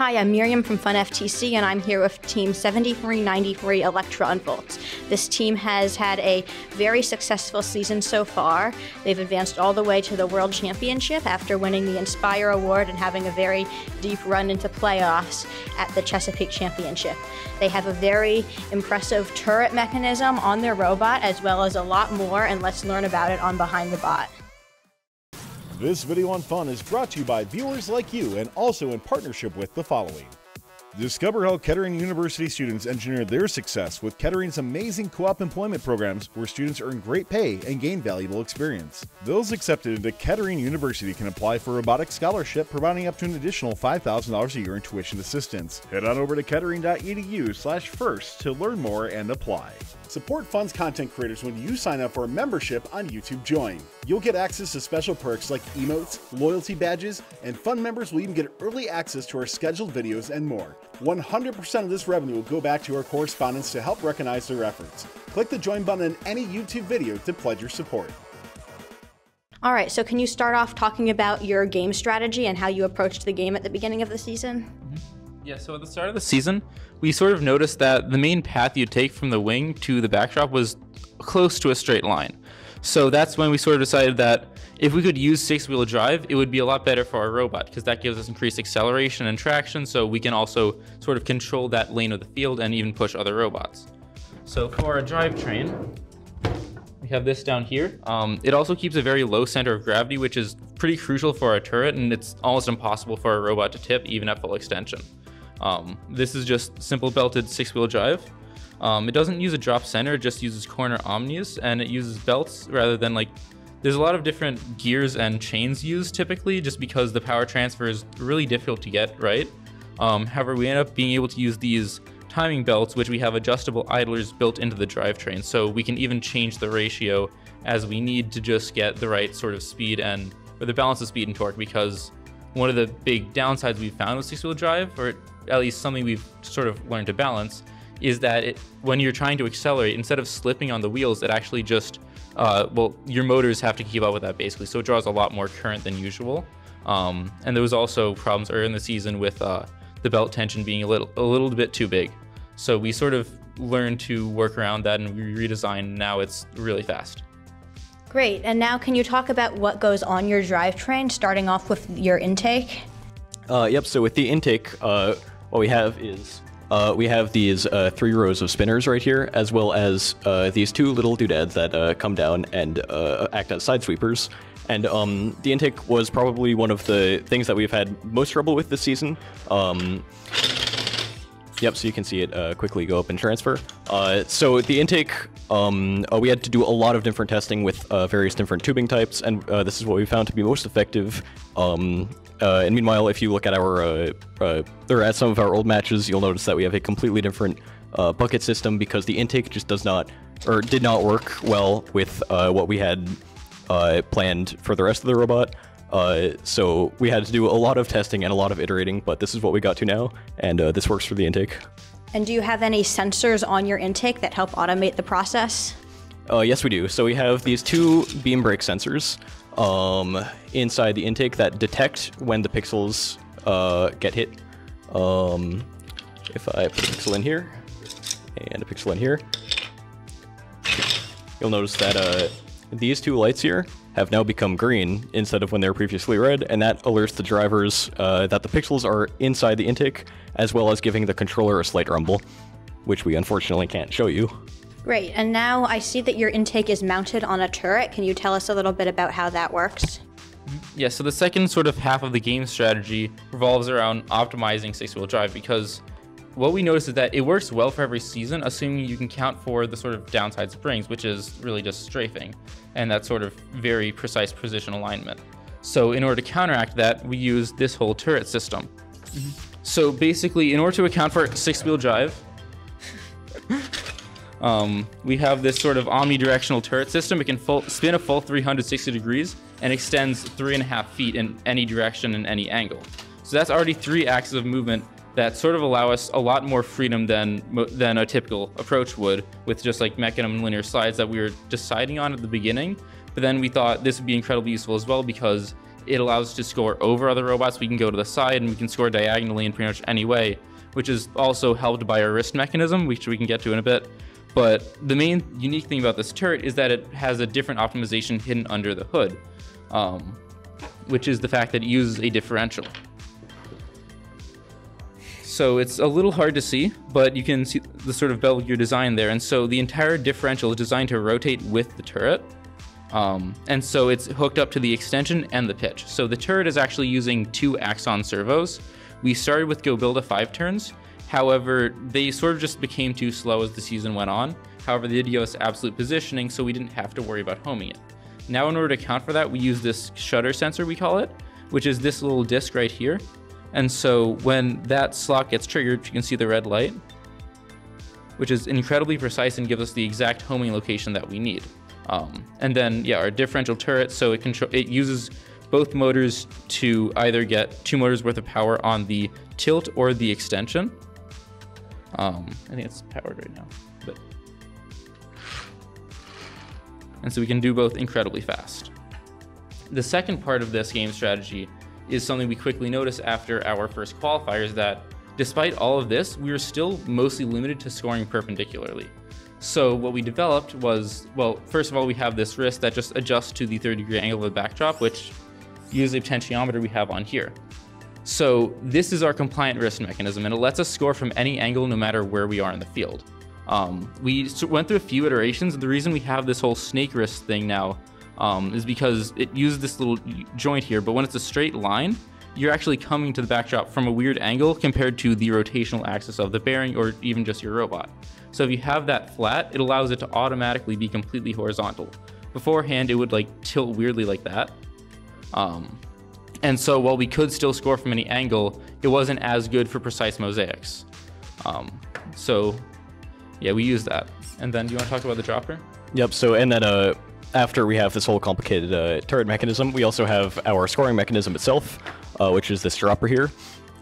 Hi, I'm Miriam from Fun FTC, and I'm here with Team 7393 Electron Volts. This team has had a very successful season so far. They've advanced all the way to the World Championship after winning the Inspire Award and having a very deep run into playoffs at the Chesapeake Championship. They have a very impressive turret mechanism on their robot, as well as a lot more, and let's learn about it on Behind the Bot. This video on fun is brought to you by viewers like you and also in partnership with the following. Discover how Kettering University students engineer their success with Kettering's amazing co-op employment programs where students earn great pay and gain valuable experience. Those accepted into Kettering University can apply for a robotics scholarship providing up to an additional $5,000 a year in tuition assistance. Head on over to kettering.edu slash first to learn more and apply. Support Fun's content creators when you sign up for a membership on YouTube Join. You'll get access to special perks like emotes, loyalty badges, and Fun members will even get early access to our scheduled videos and more. 100% of this revenue will go back to our correspondents to help recognize their efforts. Click the join button in any YouTube video to pledge your support. All right, so can you start off talking about your game strategy and how you approached the game at the beginning of the season? Yeah, so at the start of the season, we sort of noticed that the main path you take from the wing to the backdrop was close to a straight line. So that's when we sort of decided that if we could use six wheel drive, it would be a lot better for our robot because that gives us increased acceleration and traction so we can also sort of control that lane of the field and even push other robots. So for our drivetrain, we have this down here. Um, it also keeps a very low center of gravity, which is pretty crucial for our turret, and it's almost impossible for a robot to tip even at full extension. Um, this is just simple belted six wheel drive. Um, it doesn't use a drop center, it just uses corner omnis and it uses belts rather than like, there's a lot of different gears and chains used typically just because the power transfer is really difficult to get right. Um, however, we end up being able to use these timing belts, which we have adjustable idlers built into the drivetrain. So we can even change the ratio as we need to just get the right sort of speed and, or the balance of speed and torque because one of the big downsides we found with six wheel drive, or at least something we've sort of learned to balance, is that it, when you're trying to accelerate, instead of slipping on the wheels, it actually just, uh, well, your motors have to keep up with that basically. So it draws a lot more current than usual. Um, and there was also problems earlier in the season with uh, the belt tension being a little, a little bit too big. So we sort of learned to work around that and we redesigned. Now it's really fast. Great. And now, can you talk about what goes on your drivetrain, starting off with your intake? Uh, yep. So with the intake, uh, what we have is uh, we have these uh, three rows of spinners right here, as well as uh, these two little doodads that uh, come down and uh, act as side sweepers. And um, the intake was probably one of the things that we've had most trouble with this season. Um, Yep, so you can see it uh, quickly go up and transfer. Uh, so the intake, um, uh, we had to do a lot of different testing with uh, various different tubing types, and uh, this is what we found to be most effective. Um, uh, and meanwhile, if you look at our, or at some of our old matches, you'll notice that we have a completely different bucket system because the intake just does not, or did not work well with what we had planned for the rest of the robot. Uh, so we had to do a lot of testing and a lot of iterating, but this is what we got to now, and uh, this works for the intake. And do you have any sensors on your intake that help automate the process? Uh, yes, we do. So we have these two beam break sensors um, inside the intake that detect when the pixels uh, get hit. Um, if I put a pixel in here and a pixel in here, you'll notice that uh, these two lights here have now become green instead of when they were previously red, and that alerts the drivers uh, that the pixels are inside the intake, as well as giving the controller a slight rumble, which we unfortunately can't show you. Great, and now I see that your intake is mounted on a turret. Can you tell us a little bit about how that works? Yeah, so the second sort of half of the game strategy revolves around optimizing six-wheel drive because what we noticed is that it works well for every season, assuming you can count for the sort of downside springs, which is really just strafing, and that sort of very precise position alignment. So in order to counteract that, we use this whole turret system. Mm -hmm. So basically, in order to account for six-wheel drive, um, we have this sort of omnidirectional turret system. It can full, spin a full 360 degrees and extends three and a half feet in any direction and any angle. So that's already three axes of movement that sort of allow us a lot more freedom than than a typical approach would with just like mechanism and linear slides that we were deciding on at the beginning. But then we thought this would be incredibly useful as well because it allows us to score over other robots. We can go to the side and we can score diagonally in pretty much any way, which is also helped by our wrist mechanism, which we can get to in a bit. But the main unique thing about this turret is that it has a different optimization hidden under the hood, um, which is the fact that it uses a differential. So it's a little hard to see, but you can see the sort of bevel gear design there. And so the entire differential is designed to rotate with the turret. Um, and so it's hooked up to the extension and the pitch. So the turret is actually using two Axon servos. We started with goBILDA five turns. However, they sort of just became too slow as the season went on. However, they did give absolute positioning, so we didn't have to worry about homing it. Now, in order to account for that, we use this shutter sensor, we call it, which is this little disc right here. And so when that slot gets triggered, you can see the red light, which is incredibly precise and gives us the exact homing location that we need. Um, and then, yeah, our differential turret, so it control it uses both motors to either get two motors worth of power on the tilt or the extension. Um, I think it's powered right now, but and so we can do both incredibly fast. The second part of this game strategy is something we quickly noticed after our first qualifiers that despite all of this, we were still mostly limited to scoring perpendicularly. So what we developed was, well, first of all, we have this wrist that just adjusts to the 30 degree angle of the backdrop, which uses a potentiometer we have on here. So this is our compliant wrist mechanism, and it lets us score from any angle no matter where we are in the field. Um, we went through a few iterations, the reason we have this whole snake wrist thing now um, is because it uses this little joint here, but when it's a straight line, you're actually coming to the backdrop from a weird angle compared to the rotational axis of the bearing or even just your robot. So if you have that flat, it allows it to automatically be completely horizontal. Beforehand, it would like tilt weirdly like that. Um, and so while we could still score from any angle, it wasn't as good for precise mosaics. Um, so yeah, we use that. And then do you want to talk about the dropper? Yep. So and then uh, after we have this whole complicated uh, turret mechanism, we also have our scoring mechanism itself, uh, which is this dropper here.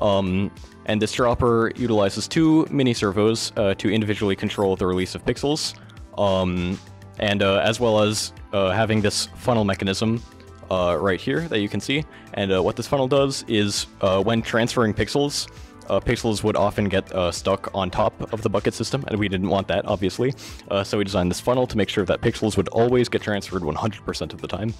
Um, and this dropper utilizes two mini servos uh, to individually control the release of pixels, um, and uh, as well as uh, having this funnel mechanism uh, right here that you can see. And what this funnel does is when transferring pixels, uh, pixels would often get uh, stuck on top of the bucket system, and we didn't want that, obviously. Uh, so we designed this funnel to make sure that pixels would always get transferred 100% of the time.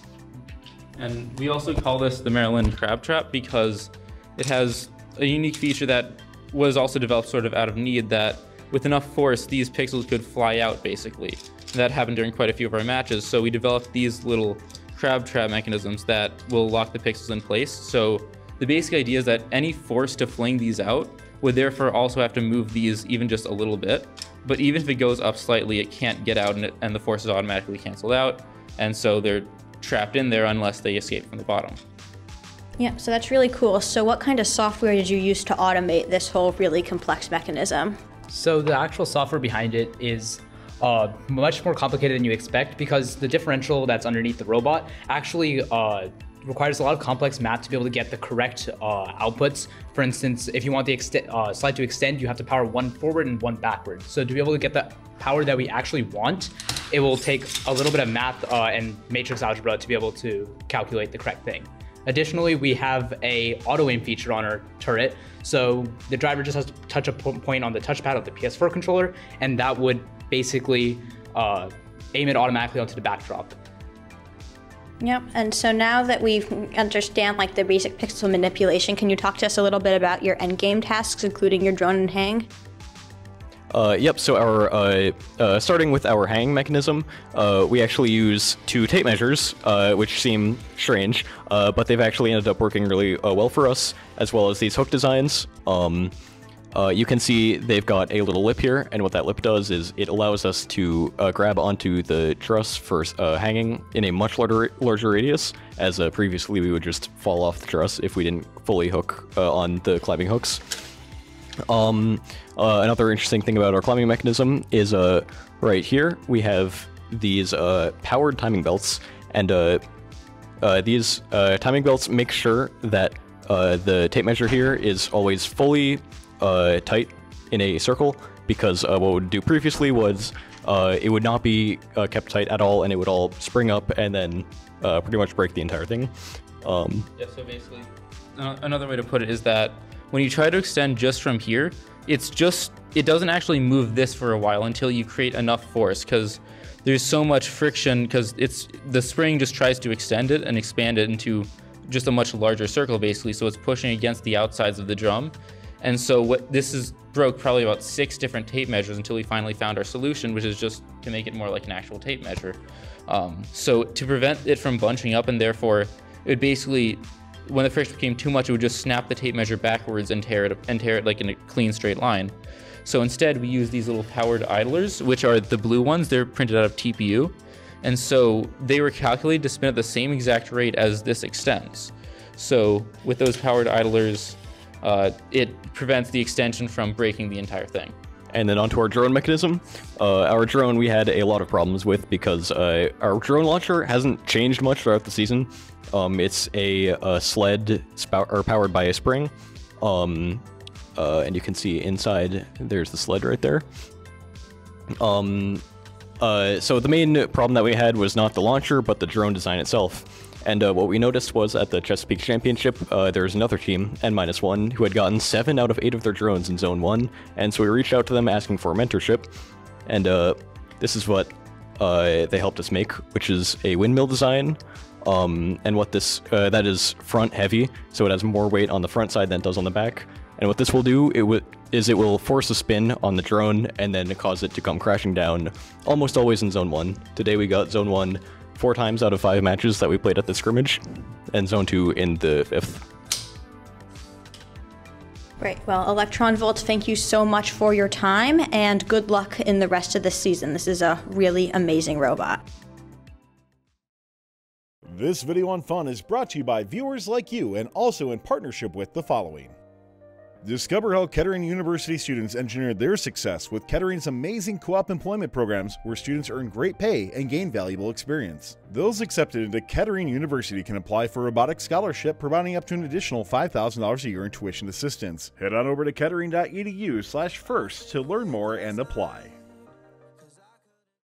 And we also call this the Maryland Crab Trap because it has a unique feature that was also developed sort of out of need that with enough force, these pixels could fly out basically. That happened during quite a few of our matches, so we developed these little crab trap mechanisms that will lock the pixels in place. So the basic idea is that any force to fling these out would therefore also have to move these even just a little bit. But even if it goes up slightly, it can't get out and, it, and the force is automatically canceled out. And so they're trapped in there unless they escape from the bottom. Yeah, so that's really cool. So, what kind of software did you use to automate this whole really complex mechanism? So, the actual software behind it is uh, much more complicated than you expect because the differential that's underneath the robot actually uh, requires a lot of complex math to be able to get the correct uh, outputs. For instance, if you want the uh, slide to extend, you have to power one forward and one backward. So to be able to get the power that we actually want, it will take a little bit of math uh, and matrix algebra to be able to calculate the correct thing. Additionally, we have a auto aim feature on our turret. So the driver just has to touch a point on the touchpad of the PS4 controller, and that would basically uh, aim it automatically onto the backdrop. Yep. And so now that we understand like the basic pixel manipulation, can you talk to us a little bit about your end game tasks, including your drone and hang? Uh, yep, so our, uh, uh, starting with our hang mechanism, uh, we actually use two tape measures, uh, which seem strange, uh, but they've actually ended up working really well for us, as well as these hook designs. Um, uh, you can see they've got a little lip here, and what that lip does is it allows us to uh, grab onto the truss for uh, hanging in a much larger, larger radius, as uh, previously we would just fall off the truss if we didn't fully hook uh, on the climbing hooks. Um, uh, another interesting thing about our climbing mechanism is right here we have these powered timing belts, and these timing belts make sure that the tape measure here is always fully uh, tight in a circle because uh, what would do previously was uh, it would not be uh, kept tight at all, and it would all spring up and then uh, pretty much break the entire thing. Um, Yeah, so basically, uh, another way to put it is that when you try to extend just from here, it's just, it doesn't actually move this for a while until you create enough force because there's so much friction because it's, the spring just tries to extend it and expand it into just a much larger circle basically. So it's pushing against the outsides of the drum. And so what this is broke probably about six different tape measures until we finally found our solution, which is just to make it more like an actual tape measure. Um, so to prevent it from bunching up and therefore it would basically when the friction became too much, it would just snap the tape measure backwards and tear it and tear it like in a clean straight line. So instead, we use these little powered idlers, which are the blue ones. They're printed out of TPU, and so they were calculated to spin at the same exact rate as this extends. So with those powered idlers, uh, it prevents the extension from breaking the entire thing. And then onto our drone mechanism. Uh, our drone we had a lot of problems with because uh, our drone launcher hasn't changed much throughout the season. Um, it's a, a sled spout or powered by a spring. Um, uh, and you can see inside there's the sled right there. Um, uh, so the main problem that we had was not the launcher, but the drone design itself. And uh, what we noticed was at the Chesapeake Championship, uh, there was another team, N-1, who had gotten 7 out of 8 of their drones in Zone 1, and so we reached out to them asking for mentorship, and uh, this is what uh, they helped us make, which is a windmill design, um, and what this, uh, that is front heavy, so it has more weight on the front side than it does on the back, and what this will do is it will force a spin on the drone and then cause it to come crashing down, almost always in Zone 1. Today we got Zone 1 four times out of five matches that we played at the scrimmage, and Zone 2 in the fifth. Great. Well, Electron Volt, thank you so much for your time and good luck in the rest of the season. This is a really amazing robot. This video on fun is brought to you by viewers like you and also in partnership with the following. Discover how Kettering University students engineered their success with Kettering's amazing co op employment programs where students earn great pay and gain valuable experience. Those accepted into Kettering University can apply for a robotics scholarship, providing up to an additional $5,000 a year in tuition assistance. Head on over to kettering.edu slash first to learn more and apply.